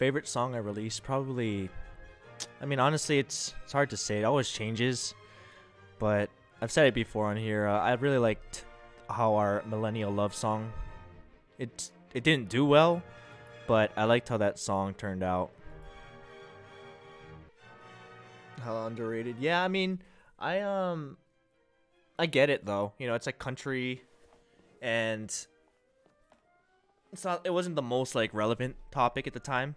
Favorite song I released? Probably. I mean, honestly, it's it's hard to say. It always changes. But I've said it before on here. Uh, I really liked how our millennial love song. It it didn't do well, but I liked how that song turned out. How underrated? Yeah, I mean, I um, I get it though. You know, it's like country, and it's not. It wasn't the most like relevant topic at the time,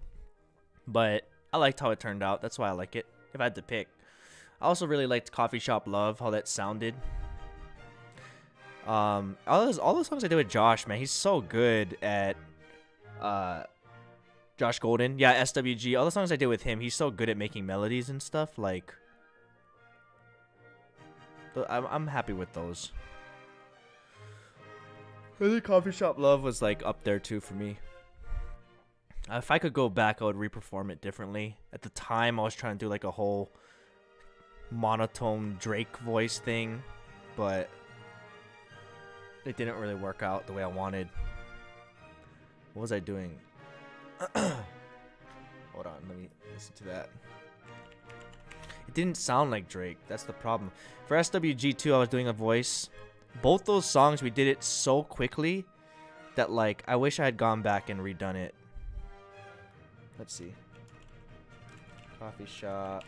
but I liked how it turned out. That's why I like it. If I had to pick, I also really liked Coffee Shop Love. How that sounded. Um, all those all the songs I did with Josh, man, he's so good at uh Josh Golden. Yeah, SWG. All the songs I did with him, he's so good at making melodies and stuff. Like, I'm, I'm happy with those. I think Coffee Shop Love was like up there too for me. If I could go back, I would reperform it differently. At the time, I was trying to do like a whole monotone Drake voice thing, but it didn't really work out the way I wanted. What was I doing? Hold on, let me listen to that. It didn't sound like Drake. That's the problem. For SWG2, I was doing a voice. Both those songs, we did it so quickly that, like, I wish I had gone back and redone it. Let's see. Coffee shop.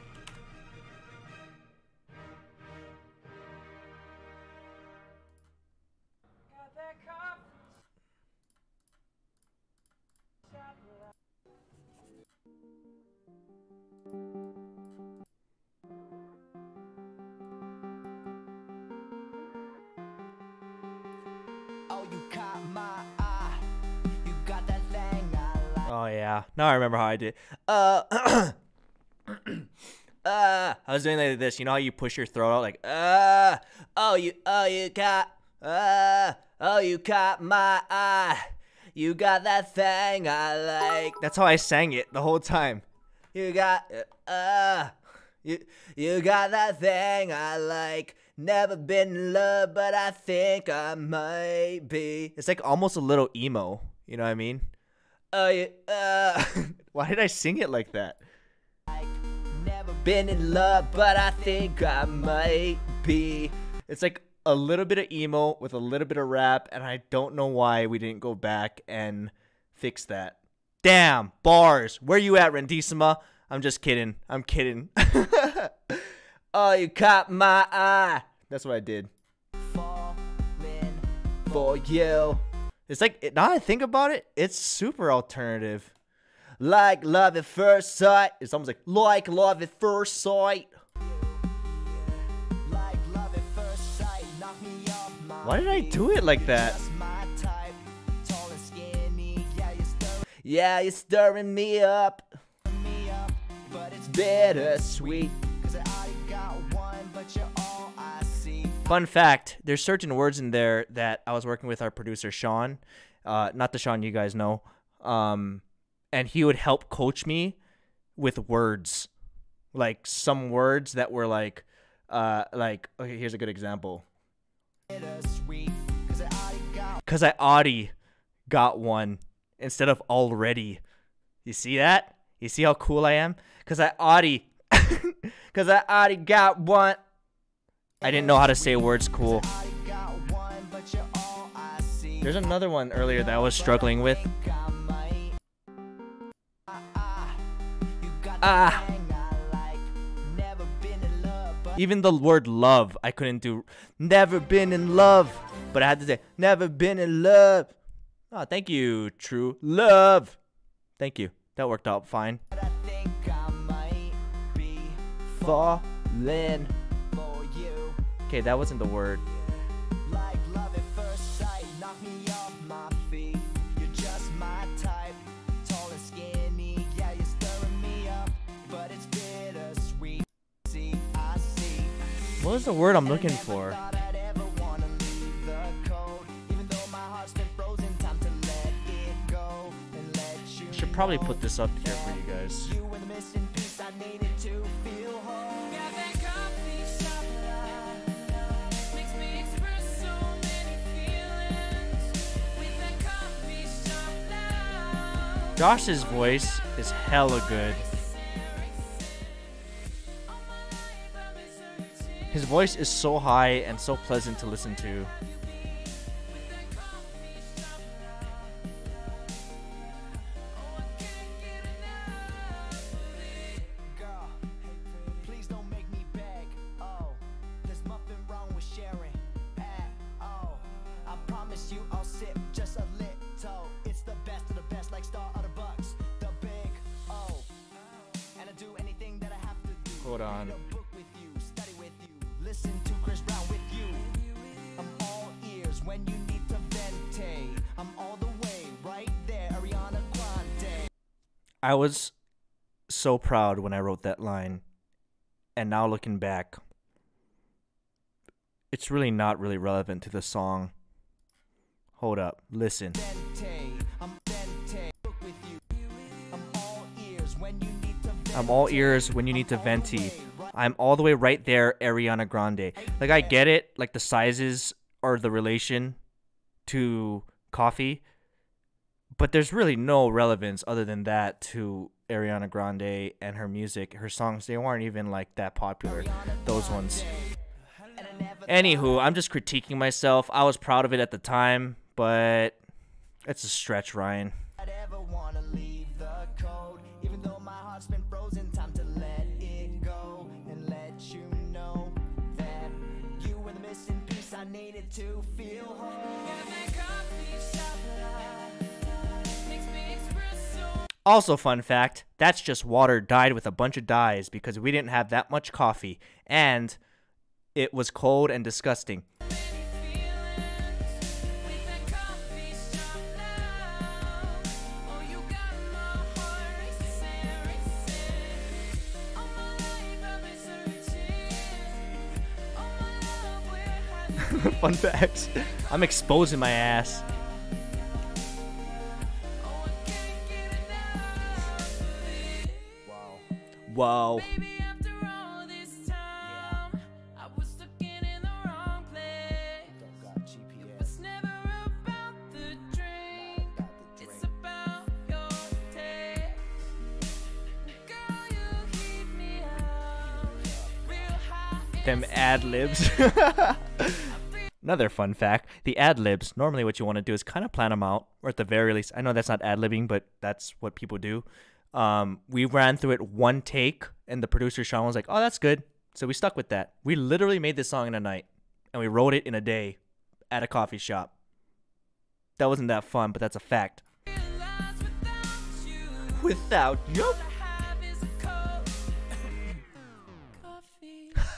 Oh yeah. Now I remember how I did. Uh uh I was doing like this. You know how you push your throat out like uh oh you oh you got uh oh you caught my eye. You got that thing I like. That's how I sang it the whole time. You got uh you you got that thing I like. Never been in love, but I think I might be. It's like almost a little emo. You know what I mean? Uh, uh. Why did I sing it like that? Been in love, but I think I might be. It's like a little bit of emo with a little bit of rap, and I don't know why we didn't go back and fix that. Damn, bars. Where you at, Rendissima? I'm just kidding. I'm kidding. oh, you caught my eye. That's what I did. For you. It's like, now I think about it, it's super alternative. Like love at first sight. It's almost like, like love at first sight. Why did I do it like that? Yeah, you're stirring me up. It's bittersweet. Fun fact: There's certain words in there that I was working with our producer Sean, uh, not the Sean you guys know, um, and he would help coach me with words, like some words that were like, uh, like okay, here's a good example. Cause I already got one instead of already. You see that? You see how cool I am? Cause I already, cause I already got one. I didn't know how to say words cool. There's another one earlier that I was struggling with. Ah. Even the word love, I couldn't do. Never been in love. But I had to say, never been in love. Oh, thank you, true love. Thank you. That worked out fine. Falling. Okay, that wasn't the word. Like sight, feet, type, skinny, yeah, up, see, what was the word I'm looking for? I should probably put this up here for you guys. Josh's voice is hella good. His voice is so high and so pleasant to listen to. With you, listen to Chris Brown with you. I'm all ears when you need to ventate. I'm all the way right there, Ariana Grande. I was so proud when I wrote that line. And now looking back, it's really not really relevant to the song. Hold up, listen. I'm all ears when you need to venti. I'm all the way right there, Ariana Grande. Like I get it, like the sizes are the relation to coffee, but there's really no relevance other than that to Ariana Grande and her music. Her songs they weren't even like that popular. Those ones. Anywho, I'm just critiquing myself. I was proud of it at the time, but it's a stretch, Ryan. I needed to feel whole. Also, fun fact that's just water dyed with a bunch of dyes because we didn't have that much coffee and it was cold and disgusting. fun facts. I'm exposing my ass. Wow. High. Them ad libs. Another fun fact the ad libs, normally what you want to do is kind of plan them out, or at the very least, I know that's not ad libbing, but that's what people do. Um, we ran through it one take, and the producer Sean was like, "Oh, that's good." So we stuck with that. We literally made this song in a night, and we wrote it in a day at a coffee shop. That wasn't that fun, but that's a fact. Without you, Without you,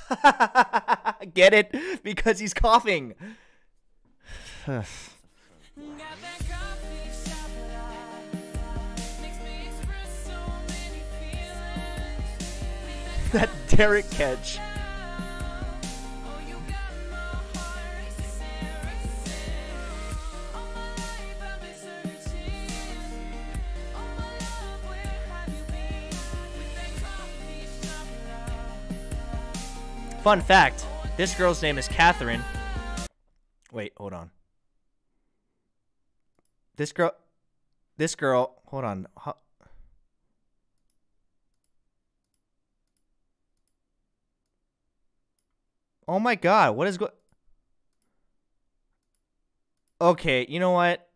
get it? Because he's coughing. That coffee shop Fun fact this girl's name is Catherine. Wait, hold on. This girl. This girl. Hold on. Oh my god, what is going Okay, you know what?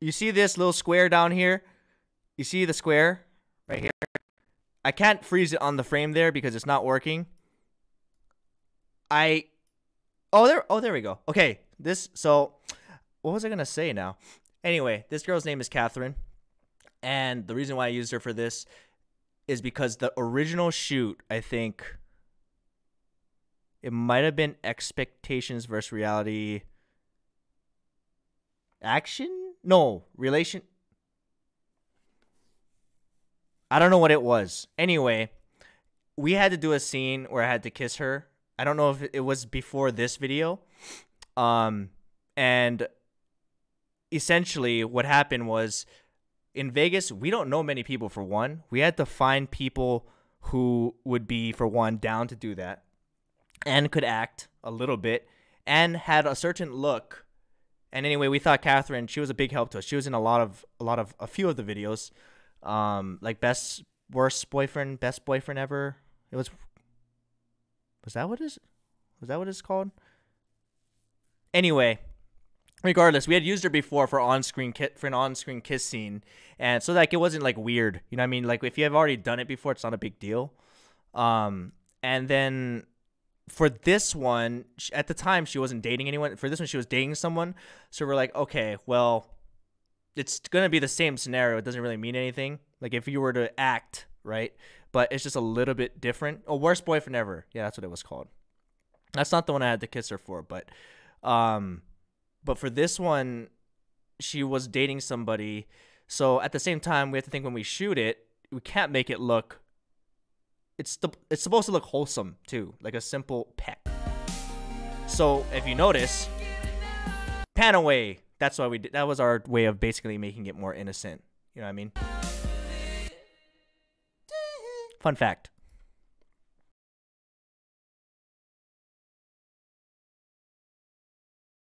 You see this little square down here? You see the square right here? I can't freeze it on the frame there because it's not working. I Oh there oh there we go. Okay. This so what was I gonna say now? Anyway, this girl's name is Catherine. And the reason why I used her for this is because the original shoot, I think it might have been expectations versus reality action? No, relation I don't know what it was. Anyway, we had to do a scene where I had to kiss her. I don't know if it was before this video. Um and essentially what happened was in Vegas, we don't know many people for one. We had to find people who would be for one down to do that and could act a little bit and had a certain look And anyway, we thought Catherine, she was a big help to us. She was in a lot of a lot of a few of the videos, um, like best worst boyfriend, best boyfriend ever. It was. Was that what is? Was that what it's called? Anyway, regardless, we had used her before for on-screen ki- for an on-screen kiss scene, and so like it wasn't like weird. You know what I mean? Like if you have already done it before, it's not a big deal. Um, and then for this one, at the time she wasn't dating anyone. For this one, she was dating someone. So we're like, okay, well, it's gonna be the same scenario. It doesn't really mean anything. Like if you were to act right, but it's just a little bit different. Oh, worst boyfriend ever. Yeah, that's what it was called. That's not the one I had to kiss her for, but um, but for this one, she was dating somebody. So at the same time, we have to think when we shoot it, we can't make it look. It's the it's supposed to look wholesome too, like a simple peck. So if you notice, pan away. That's why we did. That was our way of basically making it more innocent. You know what I mean? Fun fact.